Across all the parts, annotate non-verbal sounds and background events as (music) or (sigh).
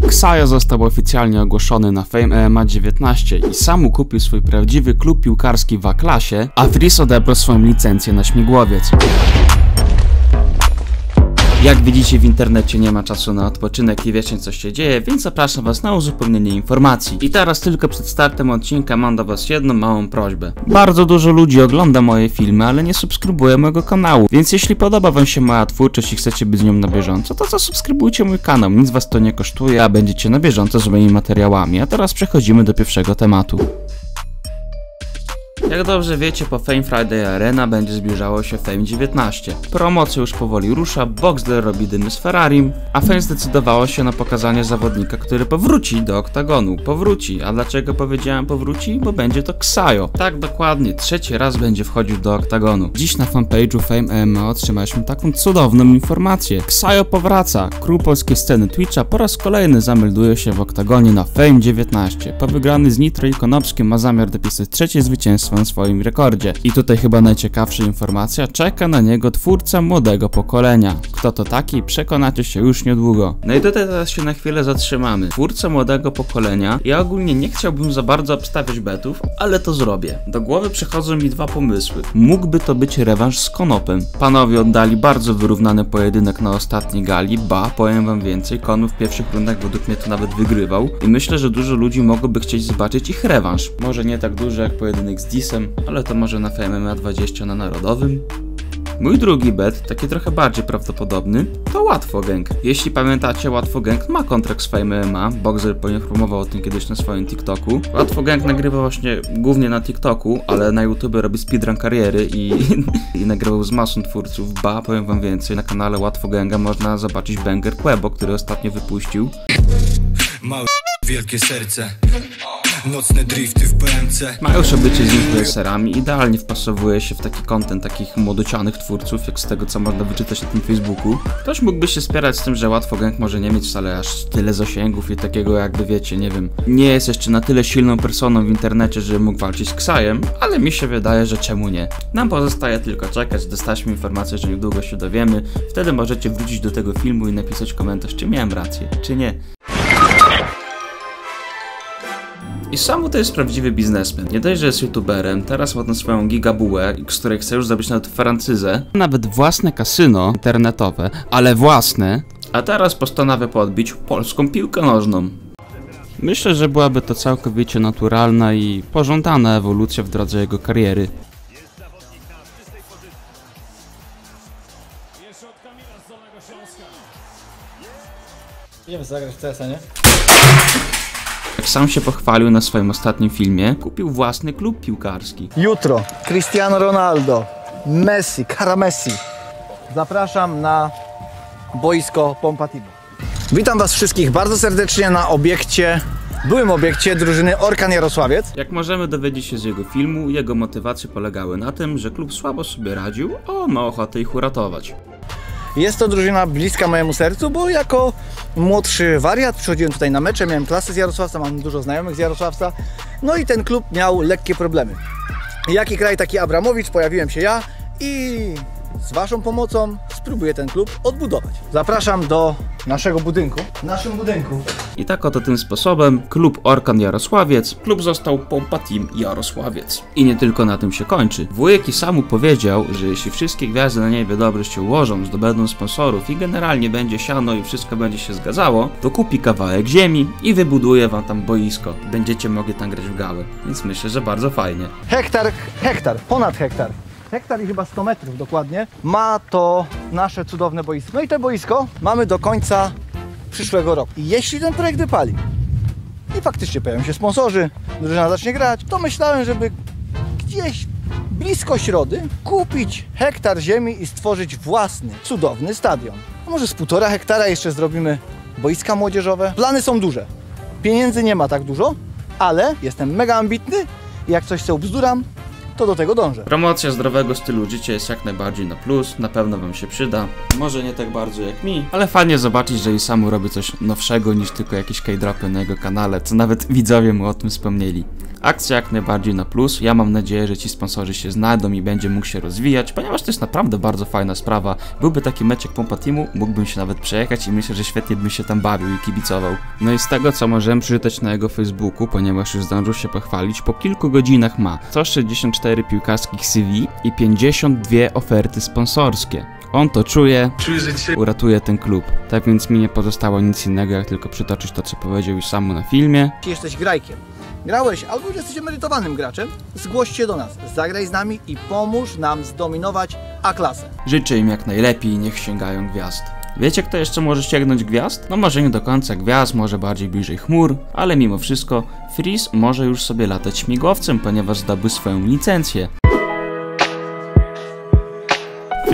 Ksajo został oficjalnie ogłoszony na Fame MMA 19 i sam kupił swój prawdziwy klub piłkarski w A-klasie, a Fris odebrał swoją licencję na śmigłowiec. Jak widzicie w internecie nie ma czasu na odpoczynek i wiecie co się dzieje, więc zapraszam was na uzupełnienie informacji. I teraz tylko przed startem odcinka mam do was jedną małą prośbę. Bardzo dużo ludzi ogląda moje filmy, ale nie subskrybuje mojego kanału, więc jeśli podoba wam się moja twórczość i chcecie być z nią na bieżąco, to zasubskrybujcie mój kanał, nic was to nie kosztuje, a będziecie na bieżąco z moimi materiałami. A teraz przechodzimy do pierwszego tematu. Jak dobrze wiecie, po Fame Friday Arena będzie zbliżało się Fame 19. Promocja już powoli rusza, Boxler robi dymy z Ferrarim, a Fame zdecydowało się na pokazanie zawodnika, który powróci do oktagonu. Powróci. A dlaczego powiedziałem powróci? Bo będzie to Ksajo. Tak, dokładnie. Trzeci raz będzie wchodził do oktagonu. Dziś na fanpage'u Fame MMA otrzymaliśmy taką cudowną informację. Ksajo powraca. Król polskiej sceny Twitcha po raz kolejny zamelduje się w oktagonie na Fame 19. Po wygrany z Nitro i Konopskim ma zamiar dopisać trzecie zwycięstwo na swoim rekordzie. I tutaj chyba najciekawsza informacja, czeka na niego twórca młodego pokolenia. Kto to taki, przekonacie się już niedługo. No i tutaj teraz się na chwilę zatrzymamy. Twórca młodego pokolenia, ja ogólnie nie chciałbym za bardzo obstawiać betów, ale to zrobię. Do głowy przychodzą mi dwa pomysły. Mógłby to być rewanż z Konopem. Panowie oddali bardzo wyrównany pojedynek na ostatniej gali, ba, powiem wam więcej, Konów w pierwszych rundach według mnie to nawet wygrywał i myślę, że dużo ludzi mogłoby chcieć zobaczyć ich rewanż. Może nie tak duży jak pojedynek z Ale to może na FMMA 20 na Narodowym. Mój drugi bet, taki trochę bardziej prawdopodobny, to Łatwo Gang. Jeśli pamiętacie, Łatwo Gang ma kontrakt z Fame MMA, Boxer poinformował o tym kiedyś na swoim TikToku. Łatwo Gang nagrywa właśnie głównie na TikToku, ale na YouTube robi speedrun kariery i, (laughs) i nagrywał z masą twórców. Ba, powiem wam więcej, na kanale Łatwo Ganga można zobaczyć banger Quebo, który ostatnio wypuścił. Małe wielkie serce Nocne drifty w BMC Mają już bycie z influencerami, idealnie wpasowuje się w taki content takich młodocianych twórców, jak z tego co można wyczytać na tym Facebooku. Ktoś mógłby się spierać z tym, że łatwo gang może nie mieć wcale aż tyle zasięgów i takiego jakby wiecie, nie wiem, nie jest jeszcze na tyle silną personą w internecie, że mógł walczyć z Ksajem, ale mi się wydaje, że czemu nie. Nam pozostaje tylko czekać, dostaliśmy informację, że niedługo się dowiemy, wtedy możecie wrócić do tego filmu i napisać komentarz, czy miałem rację, czy nie. I Samu to jest prawdziwy biznesmen. Nie dość, że jest youtuberem, teraz ma tą swoją gigabułę, z której chce już zrobić nawet francyzę. Nawet własne kasyno internetowe, ale własne. A teraz postanawia podbić polską piłkę nożną. Myślę, że byłaby to całkowicie naturalna i pożądana ewolucja w drodze jego kariery. Idziemy zagrać w CS, nie? Jak sam się pochwalił na swoim ostatnim filmie, kupił własny klub piłkarski. Jutro Cristiano Ronaldo, Messi, Cara Messi. Zapraszam na boisko Pompatibo. Witam Was wszystkich bardzo serdecznie na obiekcie, byłym obiekcie drużyny Orkan Jarosławiec. Jak możemy dowiedzieć się z jego filmu, jego motywacje polegały na tym, że klub słabo sobie radził, a on ma ochotę ich uratować. Jest to drużyna bliska mojemu sercu, bo jako młodszy wariat przychodziłem tutaj na mecze, miałem klasy z Jarosławca, mam dużo znajomych z Jarosławca. No i ten klub miał lekkie problemy. Jaki kraj, taki Abramowicz, pojawiłem się ja i z Waszą pomocą spróbuję ten klub odbudować. Zapraszam do naszego budynku. W naszym budynku I tak oto tym sposobem klub Orkan Jarosławiec, klub został Pompa Team Jarosławiec. I nie tylko na tym się kończy. Wujek i samu powiedział, że jeśli wszystkie gwiazdy na niebie dobrze się ułożą, zdobędą sponsorów i generalnie będzie siano i wszystko będzie się zgadzało, to kupi kawałek ziemi i wybuduje wam tam boisko. Będziecie mogli tam grać w gałę. Więc myślę, że bardzo fajnie. hektar, hektar, ponad hektar. Hektar i chyba 100 metrów dokładnie. Ma to nasze cudowne boisko. No i to boisko mamy do końca przyszłego roku. I jeśli ten projekt wypali i faktycznie pojawią się sponsorzy, drużyna zacznie grać, to myślałem, żeby gdzieś blisko środy kupić hektar ziemi i stworzyć własny, cudowny stadion. A może z półtora hektara jeszcze zrobimy boiska młodzieżowe? Plany są duże. Pieniędzy nie ma tak dużo, ale jestem mega ambitny i jak coś sobie bzduram, to do tego dążę. Promocja zdrowego stylu życia jest jak najbardziej na plus, na pewno wam się przyda. Może nie tak bardzo jak mi, ale fajnie zobaczyć, że i samu robi coś nowszego niż tylko jakieś k-dropy na jego kanale, co nawet widzowie mu o tym wspomnieli. Akcja jak najbardziej na plus. Ja mam nadzieję, że ci sponsorzy się znajdą i będzie mógł się rozwijać, ponieważ to jest naprawdę bardzo fajna sprawa. Byłby taki meczek Pompa Teamu, mógłbym się nawet przejechać i myślę, że świetnie bym się tam bawił i kibicował. No i z tego, co możemy przeczytać na jego Facebooku, ponieważ już zdążył się pochwalić, po kilku godzinach ma 164 piłkarskich CV i 52 oferty sponsorskie. On to czuje, uratuje ten klub. Tak więc mi nie pozostało nic innego, jak tylko przytoczyć to, co powiedział już sam na filmie. Jesteś grajkiem, grałeś albo już jesteś emerytowanym graczem, zgłoś się do nas, zagraj z nami i pomóż nam zdominować A-klasę. Życzę im jak najlepiej i niech sięgają gwiazd. Wiecie, kto jeszcze może sięgnąć gwiazd? No może nie do końca gwiazd, może bardziej bliżej chmur, ale mimo wszystko Freeze może już sobie latać śmigłowcem, ponieważ zdobył swoją licencję.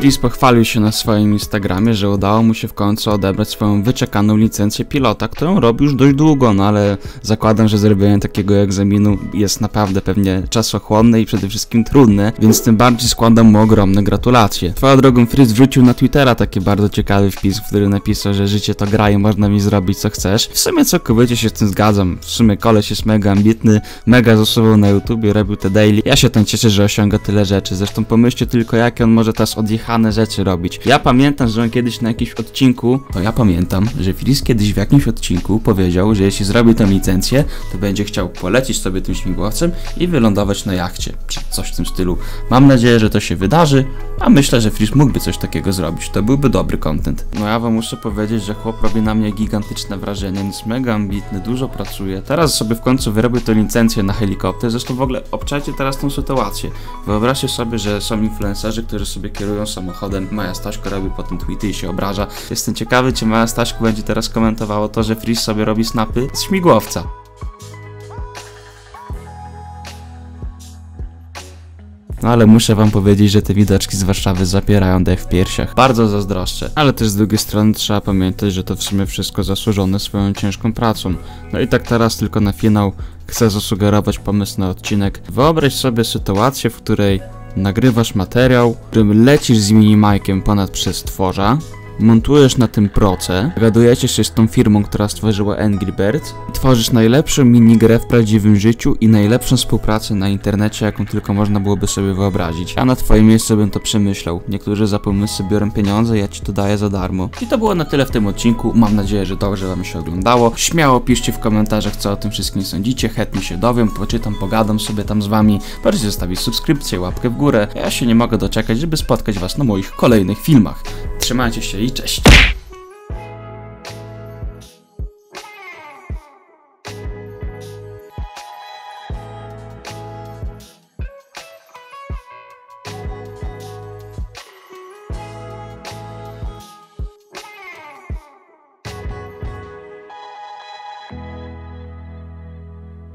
Freeze pochwalił się na swoim Instagramie, że udało mu się w końcu odebrać swoją wyczekaną licencję pilota, którą robi już dość długo, no ale zakładam, że zrobienie takiego egzaminu jest naprawdę pewnie czasochłonne i przede wszystkim trudne, więc tym bardziej składam mu ogromne gratulacje. Twoją drogą Freeze wrzucił na Twittera taki bardzo ciekawy wpis, w którym napisał, że życie to gra i można mi zrobić co chcesz. W sumie całkowicie się z tym zgadzam. W sumie koleś jest mega ambitny, mega zasuwał na YouTubie, robił te daily. Ja się tam cieszę, że osiąga tyle rzeczy. Zresztą pomyślcie tylko, jakie on może teraz rzeczy robić. Ja pamiętam, że on kiedyś na jakimś odcinku, to ja pamiętam, że Fris kiedyś w jakimś odcinku powiedział, że jeśli zrobi tę licencję, to będzie chciał polecić sobie tym śmigłowcem i wylądować na jachcie, czy coś w tym stylu. Mam nadzieję, że to się wydarzy, a myślę, że Fris mógłby coś takiego zrobić. To byłby dobry content. No ja wam muszę powiedzieć, że chłop robi na mnie gigantyczne wrażenie, jest mega ambitny, dużo pracuje. Teraz sobie w końcu wyrobił tę licencję na helikopter, zresztą w ogóle obczajcie teraz tą sytuację. Wyobraźcie sobie, że są influencerzy, którzy sobie kierują samochodem. Maja Staśko robi potem tweety i się obraża. Jestem ciekawy, czy Maja Staśko będzie teraz komentowało to, że Freeze sobie robi snapy z śmigłowca. No ale muszę wam powiedzieć, że te widoczki z Warszawy zapierają dech w piersiach. Bardzo zazdroszczę. Ale też z drugiej strony trzeba pamiętać, że to w sumie wszystko zasłużone swoją ciężką pracą. No i tak teraz tylko na finał chcę zasugerować pomysł na odcinek. Wyobraź sobie sytuację, w której nagrywasz materiał, w którym lecisz z minimajkiem ponad przestworza, montujesz na tym proce, gadujecie się z tą firmą, która stworzyła Angry Birds tworzysz najlepszą minigrę w prawdziwym życiu i najlepszą współpracę na internecie, jaką tylko można byłoby sobie wyobrazić. Ja na twoim miejscu bym to przemyślał. Niektórzy za pomysły biorą pieniądze, ja ci to daję za darmo. I to było na tyle w tym odcinku. Mam nadzieję, że dobrze wam się oglądało. Śmiało piszcie w komentarzach, co o tym wszystkim sądzicie. Chętnie się dowiem, poczytam, pogadam sobie tam z wami. Możecie zostawić subskrypcję, łapkę w górę. Ja się nie mogę doczekać, żeby spotkać was na moich kolejnych filmach. Trzymajcie się i cześć!